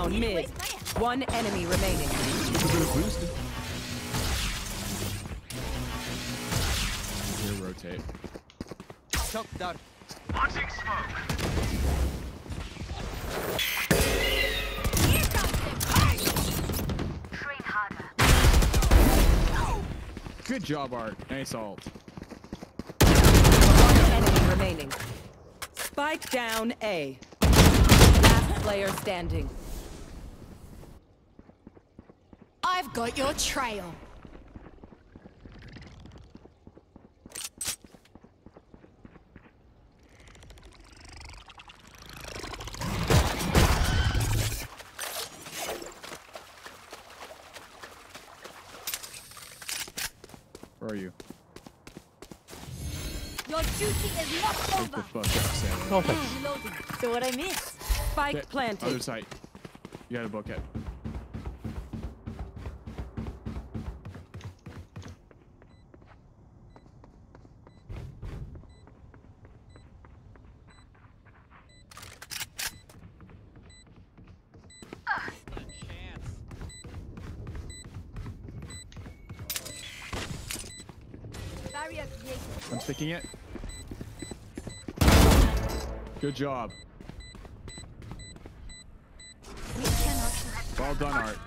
down mid. One enemy remaining. Here, rotate. Choke down. Launching smoke. Good job, Art. Nice ult. One enemy remaining. Spike down A. Last player standing. I've got your trail. Where are you? Your duty is not Take the over. fuck up, Sam. Perfect. So what I miss? Spike planted. Other side. You got a book I'm sticking it. Good job. Well done, Art.